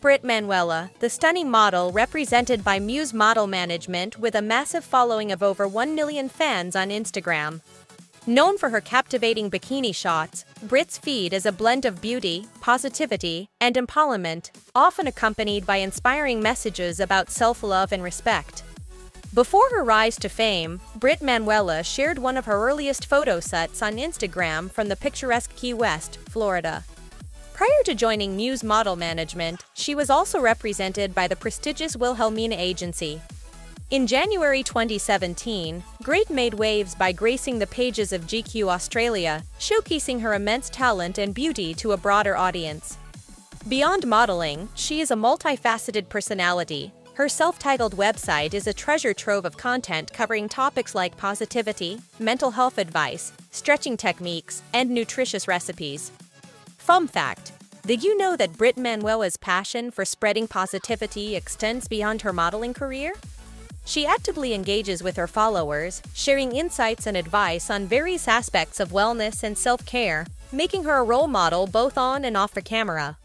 Brit Manuela, the stunning model represented by Muse Model Management with a massive following of over 1 million fans on Instagram. Known for her captivating bikini shots, Brit's feed is a blend of beauty, positivity, and empowerment, often accompanied by inspiring messages about self-love and respect. Before her rise to fame, Brit Manuela shared one of her earliest photo sets on Instagram from the picturesque Key West, Florida. Prior to joining Muse Model Management, she was also represented by the prestigious Wilhelmina Agency. In January 2017, Brit made waves by gracing the pages of GQ Australia, showcasing her immense talent and beauty to a broader audience. Beyond modeling, she is a multifaceted personality. Her self-titled website is a treasure trove of content covering topics like positivity, mental health advice, stretching techniques, and nutritious recipes. Fun fact Did you know that Brit Manuela's passion for spreading positivity extends beyond her modeling career? She actively engages with her followers, sharing insights and advice on various aspects of wellness and self care, making her a role model both on and off the camera.